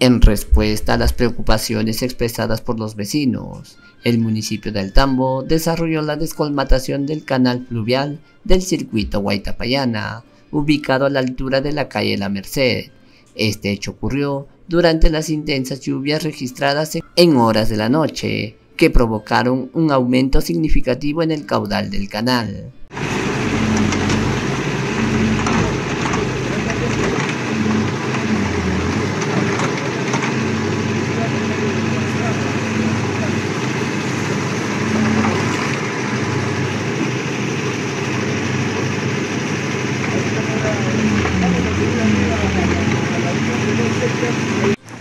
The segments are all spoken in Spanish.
En respuesta a las preocupaciones expresadas por los vecinos, el municipio del Tambo desarrolló la descolmatación del canal fluvial del circuito Guaitapayana, ubicado a la altura de la calle La Merced. Este hecho ocurrió durante las intensas lluvias registradas en horas de la noche, que provocaron un aumento significativo en el caudal del canal.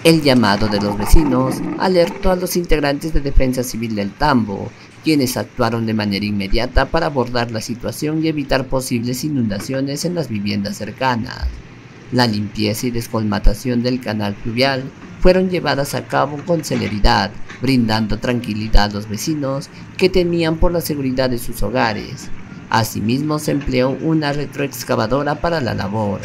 El llamado de los vecinos alertó a los integrantes de Defensa Civil del Tambo, quienes actuaron de manera inmediata para abordar la situación y evitar posibles inundaciones en las viviendas cercanas. La limpieza y descolmatación del canal fluvial fueron llevadas a cabo con celeridad, brindando tranquilidad a los vecinos que temían por la seguridad de sus hogares. Asimismo se empleó una retroexcavadora para la labor.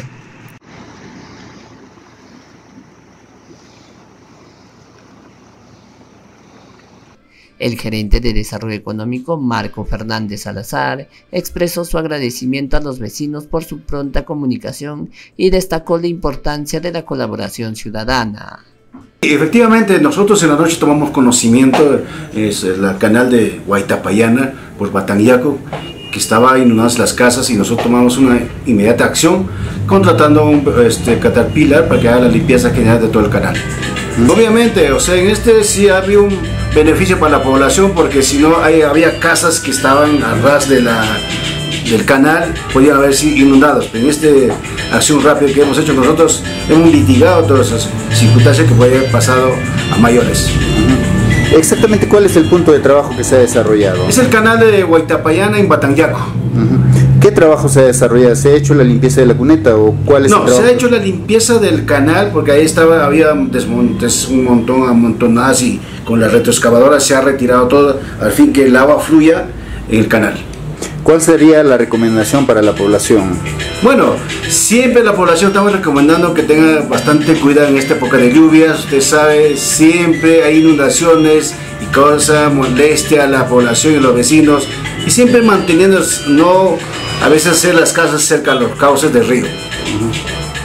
El gerente de Desarrollo Económico, Marco Fernández Salazar, expresó su agradecimiento a los vecinos por su pronta comunicación y destacó la importancia de la colaboración ciudadana. Efectivamente, nosotros en la noche tomamos conocimiento, es el canal de Guaitapayana por Batanyaco, que estaba inundadas las casas y nosotros tomamos una inmediata acción contratando un este, caterpillar para que haga la limpieza general de todo el canal. Obviamente, o sea, en este sí había un beneficio para la población porque si no había casas que estaban a ras de la, del canal, podían haber sido inundados. En esta acción rápida que hemos hecho nosotros, hemos litigado todas esas circunstancias que podían haber pasado a mayores. Exactamente, ¿cuál es el punto de trabajo que se ha desarrollado? Es el canal de Huaytapayana en Batanyaco. ¿Qué trabajo se ha desarrollado? ¿Se ha hecho la limpieza de la cuneta o cuál es no, se ha hecho la limpieza del canal porque ahí estaba había desmontes, un montón amontonadas y con la retroexcavadora se ha retirado todo al fin que el agua fluya en el canal. ¿Cuál sería la recomendación para la población? Bueno, siempre la población estamos recomendando que tenga bastante cuidado en esta época de lluvias. Usted sabe, siempre hay inundaciones y causa molestia a la población y los vecinos. Y siempre manteniendo, no a veces hacer las casas cerca de los cauces del río.